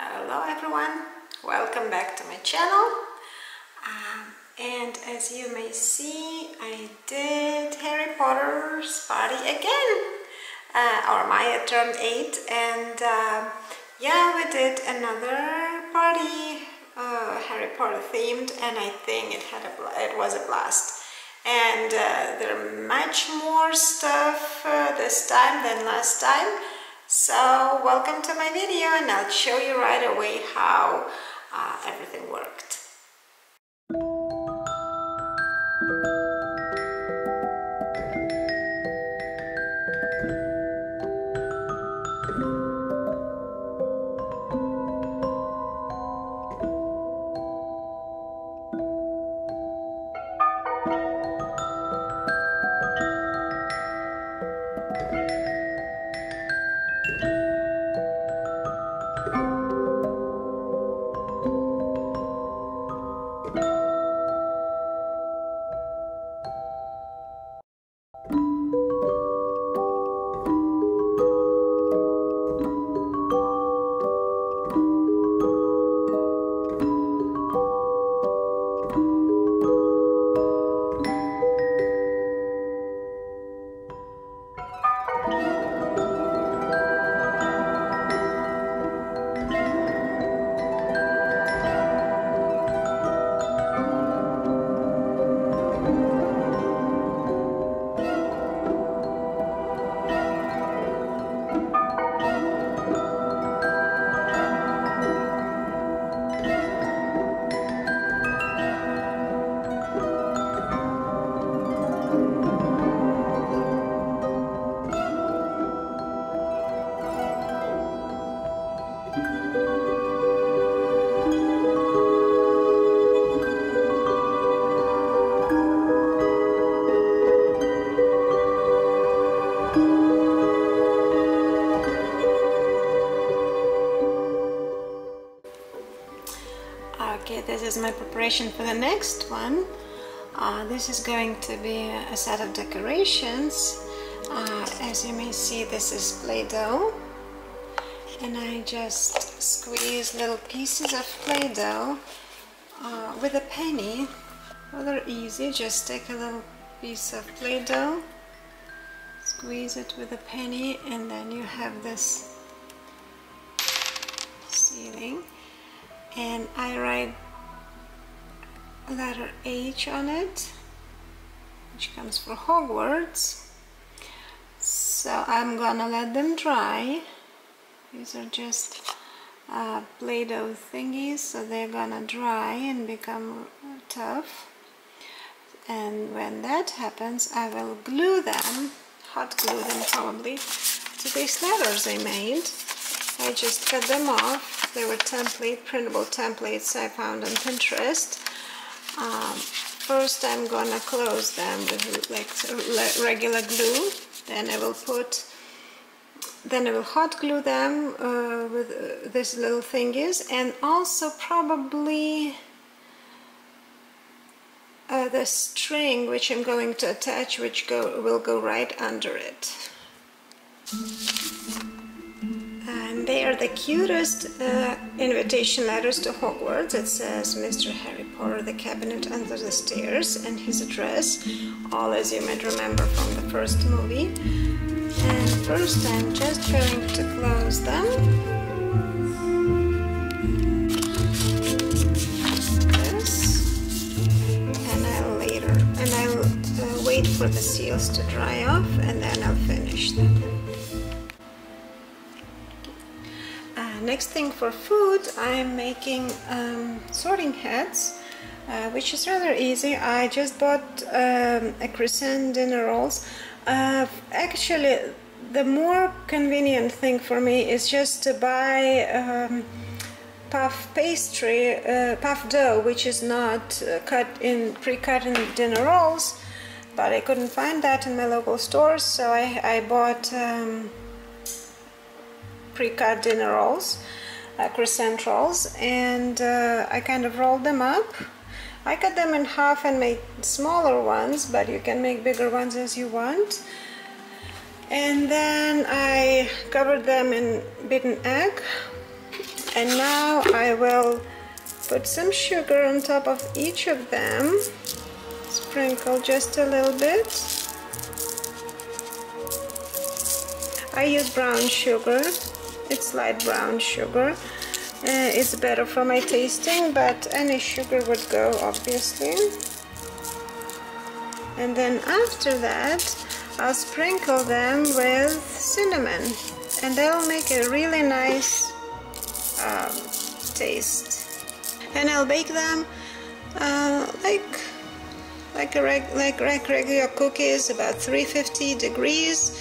Hello everyone, welcome back to my channel. Um, and as you may see, I did Harry Potter's party again. Uh, our Maya turned 8 and uh, yeah, we did another party, uh, Harry Potter themed and I think it, had a it was a blast. And uh, there are much more stuff uh, this time than last time. So welcome to my video and I'll show you right away how uh, everything worked. Is my preparation for the next one. Uh, this is going to be a set of decorations. Uh, as you may see, this is Play-Doh. And I just squeeze little pieces of Play-Doh uh, with a penny. Rather easy, just take a little piece of Play-Doh, squeeze it with a penny, and then you have this ceiling and I write letter H on it which comes for Hogwarts. So I'm gonna let them dry these are just uh, Play-Doh thingies so they're gonna dry and become tough. And when that happens I will glue them hot glue them probably to these letters I made. I just cut them off. They were template, printable templates I found on Pinterest. Um, first I'm gonna close them with like regular glue. Then I will put, then I will hot glue them uh, with uh, this little thingies and also probably uh, the string which I'm going to attach which go, will go right under it they are the cutest uh, invitation letters to Hogwarts. It says Mr. Harry Potter, the cabinet under the stairs, and his address, all as you might remember from the first movie. And first I'm just going to close them. And I'll later, and I'll uh, wait for the seals to dry off and then I'll finish them. Next thing for food I'm making um, sorting heads uh, which is rather easy. I just bought um, a croissant dinner rolls. Uh, actually the more convenient thing for me is just to buy um, puff pastry uh, puff dough which is not uh, cut in pre-cut in dinner rolls but I couldn't find that in my local stores so I, I bought um, pre-cut dinner rolls, uh, croissant rolls, and uh, I kind of rolled them up. I cut them in half and made smaller ones, but you can make bigger ones as you want. And then I covered them in beaten egg and now I will put some sugar on top of each of them sprinkle just a little bit I use brown sugar it's light brown sugar. Uh, it's better for my tasting but any sugar would go obviously. And then after that I'll sprinkle them with cinnamon and that'll make a really nice um, taste. And I'll bake them uh, like like a reg like, like regular cookies about 350 degrees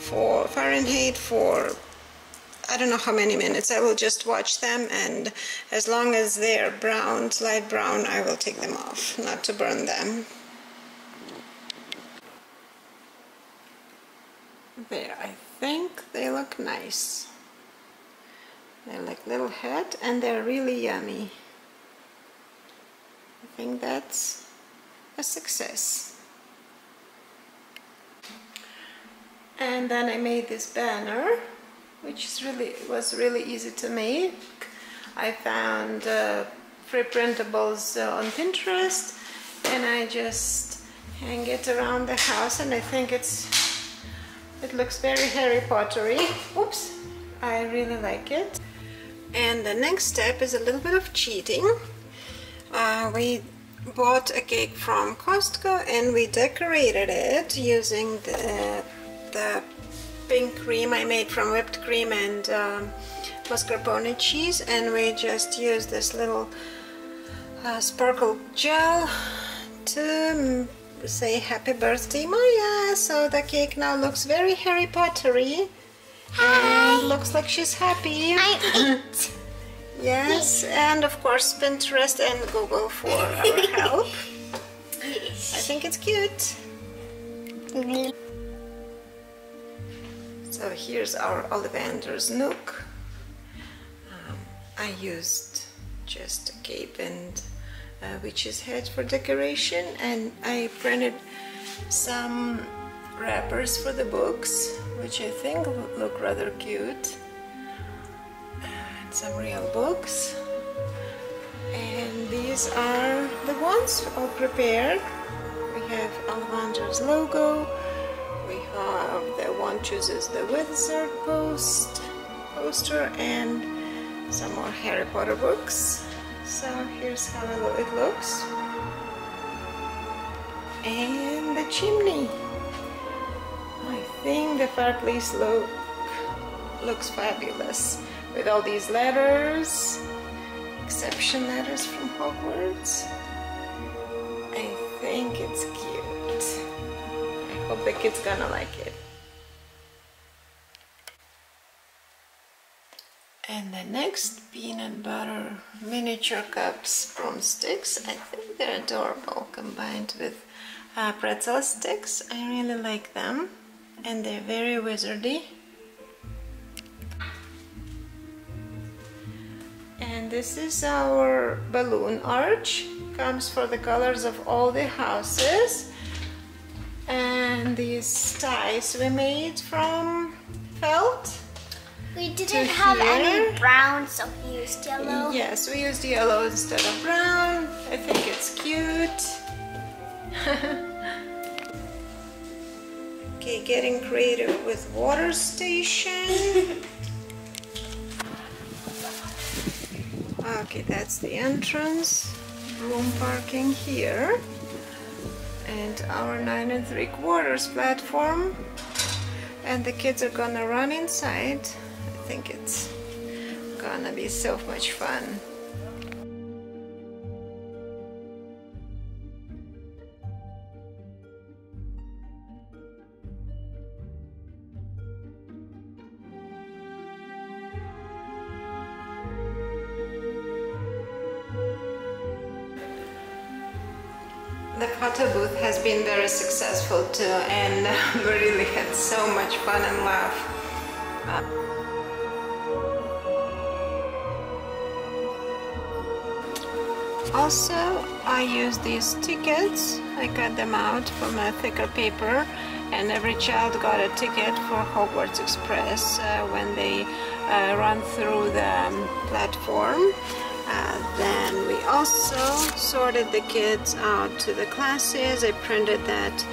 for Fahrenheit for I don't know how many minutes. I will just watch them and as long as they're brown light brown I will take them off not to burn them. There I think they look nice. They're like little head and they're really yummy. I think that's a success. And then I made this banner which is really was really easy to make I found uh, free printables uh, on Pinterest and I just hang it around the house and I think it's it looks very Harry Pottery. Oops, I really like it. And the next step is a little bit of cheating. Uh, we bought a cake from Costco and we decorated it using the, the pink cream I made from whipped cream and um, mascarpone cheese and we just used this little uh, sparkle gel to say happy birthday Maya. So the cake now looks very Harry Pottery Hi. and looks like she's happy. Yes and of course Pinterest and Google for our help. I think it's cute so here's our Ollivander's Nook. Um, I used just a cape and uh, witch's head for decoration and I printed some wrappers for the books which I think look rather cute and some real books. And these are the ones all prepared. We have Ollivander's logo we the one chooses the wizard post poster and some more Harry Potter books. So here's how it looks. And the chimney. I think the fireplace look looks fabulous with all these letters exception letters from Hogwarts. I think it's cute hope the kids gonna like it And the next peanut butter miniature cups from sticks. I think they're adorable combined with uh, pretzel sticks. I really like them and they're very wizardy. And this is our balloon arch. Comes for the colors of all the houses. And these ties we made from felt we didn't have here. any brown, so we used yellow. Yes, we used yellow instead of brown. I think it's cute. okay, getting creative with water station. okay, that's the entrance. Room parking here. And our nine and three quarters platform. And the kids are gonna run inside I think it's gonna be so much fun. The photo booth has been very successful too and we really had so much fun and laugh. Also, I use these tickets. I cut them out from a thicker paper and every child got a ticket for Hogwarts Express uh, when they uh, run through the um, platform. Uh, then we also sorted the kids out to the classes. I printed that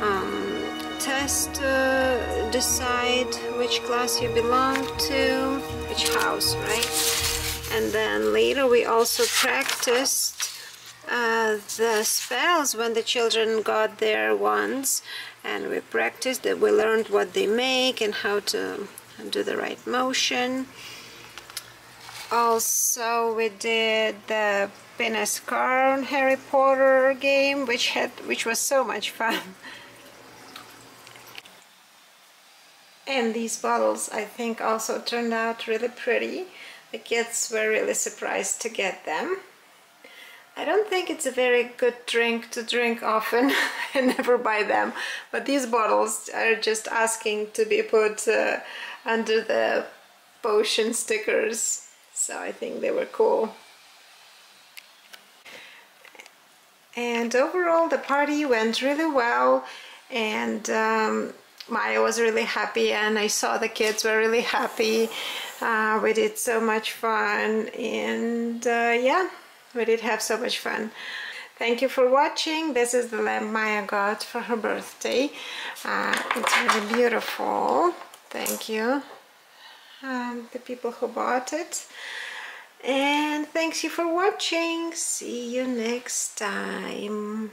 um, test to decide which class you belong to, which house, right? And then later we also practiced uh, the spells when the children got their wands and we practiced that we learned what they make and how to do the right motion also we did the pin a Harry Potter game which had which was so much fun and these bottles I think also turned out really pretty the kids were really surprised to get them I don't think it's a very good drink to drink often. I never buy them. But these bottles are just asking to be put uh, under the potion stickers. So I think they were cool. And overall the party went really well and um, Maya was really happy and I saw the kids were really happy. Uh, we did so much fun and uh, yeah we did have so much fun. Thank you for watching. This is the lamp Maya got for her birthday. Uh, it's really beautiful. Thank you um, the people who bought it. And thanks you for watching. See you next time